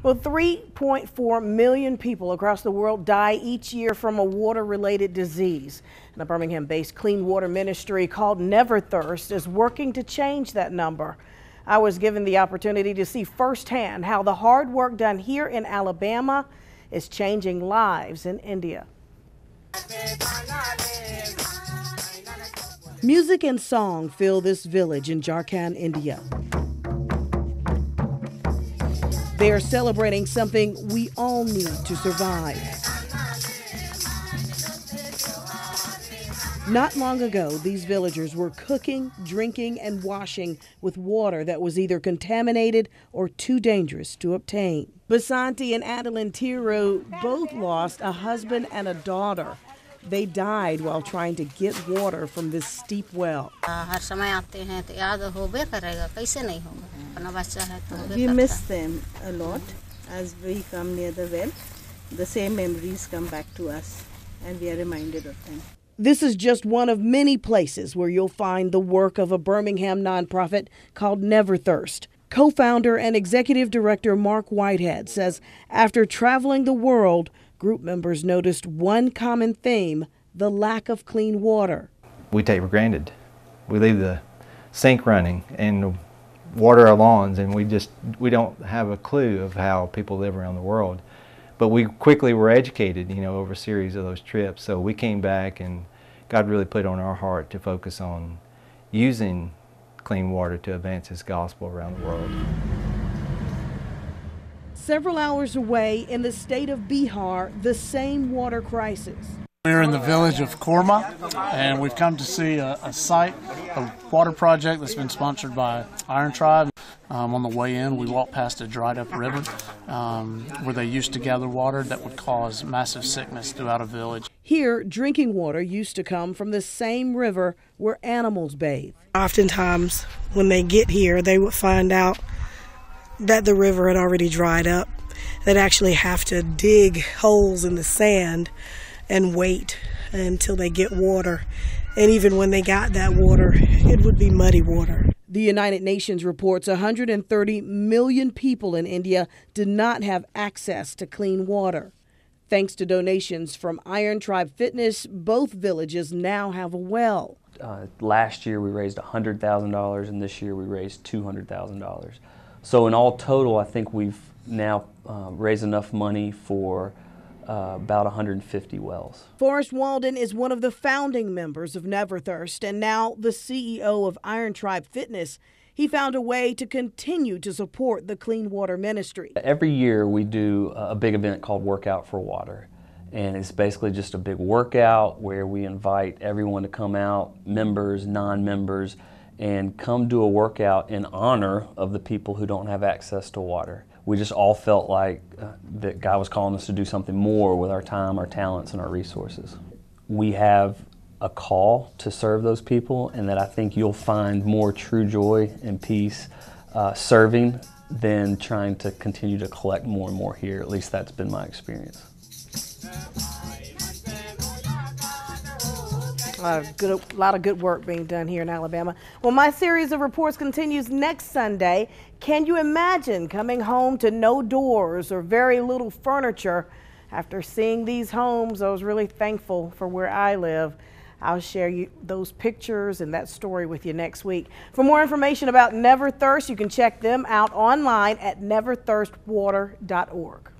Well, 3.4 million people across the world die each year from a water related disease. And a Birmingham based clean water ministry called Neverthirst is working to change that number. I was given the opportunity to see firsthand how the hard work done here in Alabama is changing lives in India. Music and song fill this village in Jharkhand, India. They are celebrating something we all need to survive. Not long ago, these villagers were cooking, drinking, and washing with water that was either contaminated or too dangerous to obtain. Basanti and Adeline Tiru both lost a husband and a daughter. They died while trying to get water from this steep well. We miss them a lot as we come near the well. The same memories come back to us and we are reminded of them. This is just one of many places where you'll find the work of a Birmingham nonprofit called Neverthirst. Co founder and executive director Mark Whitehead says after traveling the world, group members noticed one common theme the lack of clean water. We take for granted. We leave the sink running and water our lawns and we just we don't have a clue of how people live around the world but we quickly were educated you know over a series of those trips so we came back and god really put on our heart to focus on using clean water to advance his gospel around the world. Several hours away in the state of bihar the same water crisis. We're in the village of Korma, and we've come to see a, a site, a water project that's been sponsored by Iron Tribe. Um, on the way in, we walked past a dried up river um, where they used to gather water that would cause massive sickness throughout a village. Here, drinking water used to come from the same river where animals bathe. Oftentimes, when they get here, they would find out that the river had already dried up. They'd actually have to dig holes in the sand and wait until they get water. And even when they got that water, it would be muddy water. The United Nations reports 130 million people in India did not have access to clean water. Thanks to donations from Iron Tribe Fitness, both villages now have a well. Uh, last year we raised $100,000 and this year we raised $200,000. So in all total, I think we've now uh, raised enough money for uh, about 150 wells. Forrest Walden is one of the founding members of Neverthirst and now the CEO of Iron Tribe Fitness. He found a way to continue to support the clean water ministry. Every year we do a big event called Workout for Water. And it's basically just a big workout where we invite everyone to come out, members, non members, and come do a workout in honor of the people who don't have access to water we just all felt like uh, that God was calling us to do something more with our time, our talents, and our resources. We have a call to serve those people, and that I think you'll find more true joy and peace uh, serving than trying to continue to collect more and more here. At least that's been my experience. A good, a lot of good work being done here in Alabama. Well, my series of reports continues next Sunday. Can you imagine coming home to no doors or very little furniture? After seeing these homes, I was really thankful for where I live. I'll share you those pictures and that story with you next week. For more information about Neverthirst, you can check them out online at neverthirstwater.org.